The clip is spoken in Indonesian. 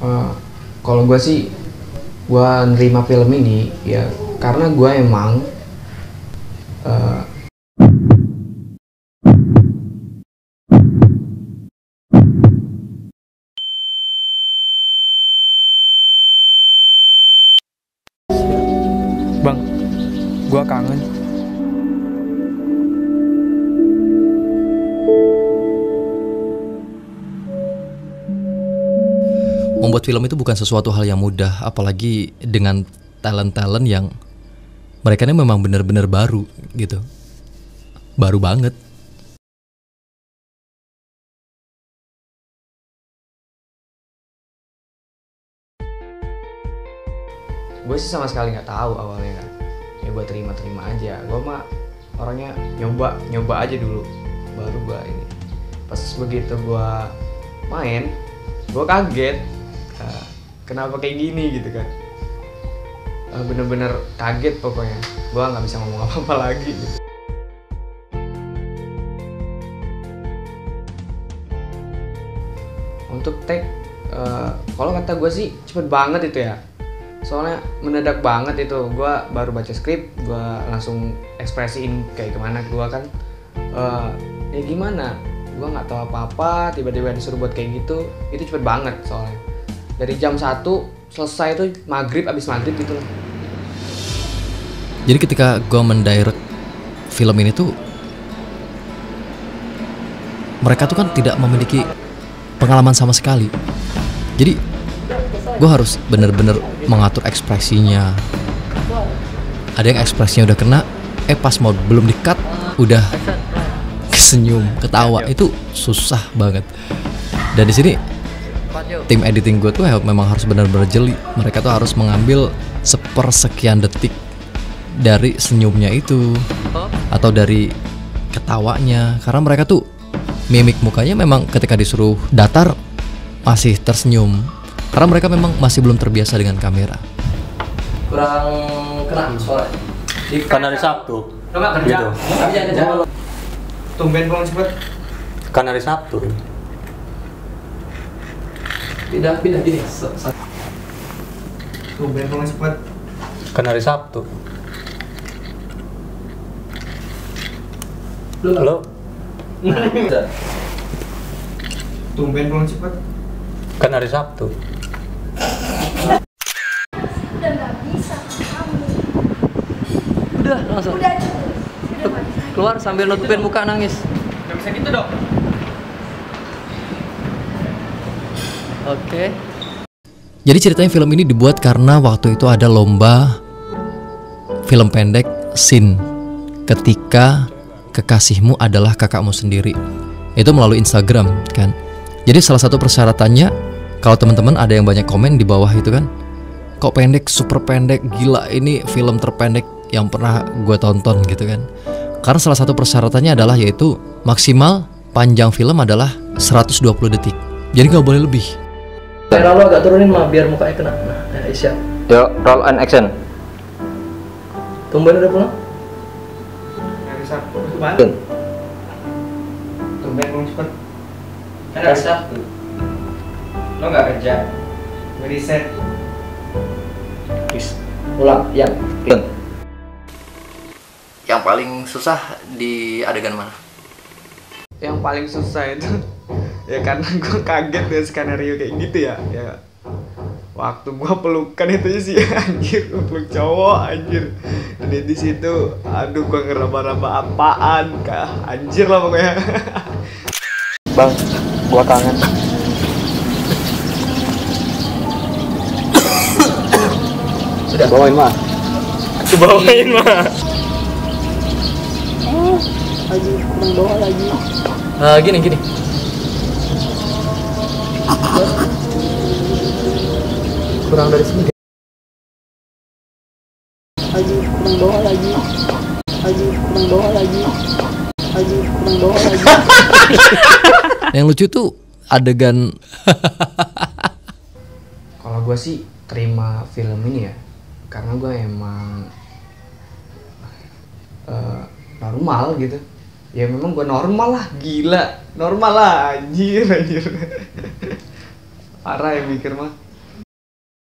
Eh, kalau gue sih gue nerima film ini ya karena gue emang eh, Bang, gua kangen. Membuat film itu bukan sesuatu hal yang mudah, apalagi dengan talent-talent yang mereka ini memang benar-benar baru gitu. Baru banget. gue sih sama sekali nggak tahu awalnya. Kan ya gue terima-terima aja. Gue mah orangnya nyoba nyoba aja dulu. Baru gue ini. Pas begitu gue main gue kaget Eh, kenapa kayak gini? Gitu kan. Eh, bener-bener kaget pokoknya. Gue nggak bisa ngomong apa-apa lagi. Gitu. untuk tag eh, kalau kata gue sih cepet banget itu ya. Soalnya mendadak banget itu. Gue baru baca skrip gue langsung ekspresiin kayak gimana gue kan. Eh, ya gimana? Gue nggak tahu apa-apa tiba-tiba disuruh buat kayak gitu. Itu cepet banget soalnya dari jam 1 selesai tuh maghrib abis maghrib gitu loh Jadi ketika gue mendirect film ini tuh mereka tuh kan tidak memiliki pengalaman sama sekali. Jadi gue harus bener-bener mengatur ekspresinya. Ada yang ekspresinya udah kena, eh pas mau belum di cut udah senyum, ketawa itu susah banget. Dan di sini tim editing gue tuh memang harus benar-benar jeli. Mereka tuh harus mengambil sepersekian detik dari senyumnya itu. Atau dari ketawanya. Karena mereka tuh mimik mukanya memang ketika disuruh datar masih tersenyum. Karena mereka memang masih belum terbiasa dengan kamera. Kurang kena suara. Kan hari Sabtu. kerja. Gitu. kerja. Tumben pulang cepet. Kan hari Sabtu. Pindah pindah gini. Tumben pulang cepet Kan hari Sabtu. Halo. tumben pulang cepet Kan hari Sabtu. udah nggak bisa kamu. Udah langsung. Udah cukup. Udah keluar sambil nutupin muka nangis. Nggak bisa gitu dong Oke. Jadi ceritanya film ini dibuat karena waktu itu ada lomba film pendek Sin ketika kekasihmu adalah kakakmu sendiri. Itu melalui Instagram kan. Jadi salah satu persyaratannya kalau teman-teman ada yang banyak komen di bawah itu kan kok pendek super pendek gila ini film terpendek yang pernah gue tonton gitu kan karena salah satu persyaratannya adalah yaitu maksimal panjang film adalah 120 detik jadi nggak boleh lebih Kamera lo agak turunin mah biar mukanya kena. Nah, ya, siap. Yuk, roll and action. Tumben udah pulang? hari sabtu kemarin tumben. Pulang cepet. Kan hari sabtu lo nggak kerja? Ngeriset Please. Pulang, ya. Yang paling susah di adegan mana? yang paling susah itu ya karena gue kaget dengan skenario kayak gitu ya ya waktu gue pelukan itu sih anjir peluk cowok anjir dan di situ aduh gue ngeraba-raba apaan kah anjir lah pokoknya Bang, gua kangen. Sudah. Bawain mah. Bawain mah. Eh, gini gini. Kurang dari sini. Yang lucu tuh adegan. Kalau gue sih terima film ini ya karena gue emang eh, normal gitu. Ya memang gue normal lah gila. Normal lah anjir anjir parah ya mikir mah